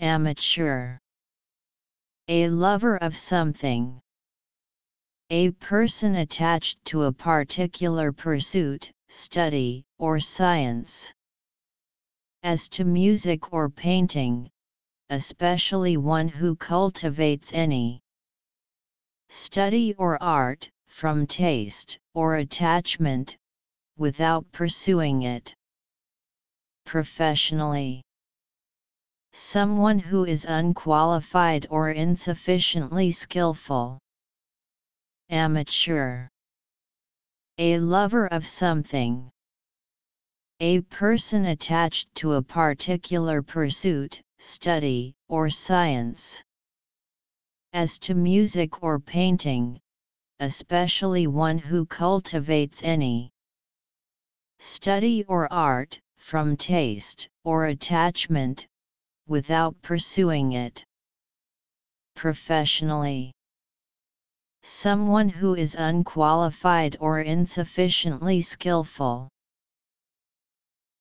amateur. A lover of something. A person attached to a particular pursuit, study, or science. As to music or painting, especially one who cultivates any study or art, from taste or attachment, without pursuing it professionally. Someone who is unqualified or insufficiently skillful. Amateur. A lover of something. A person attached to a particular pursuit, study, or science. As to music or painting, especially one who cultivates any study or art, from taste or attachment, without pursuing it professionally. Someone who is unqualified or insufficiently skillful.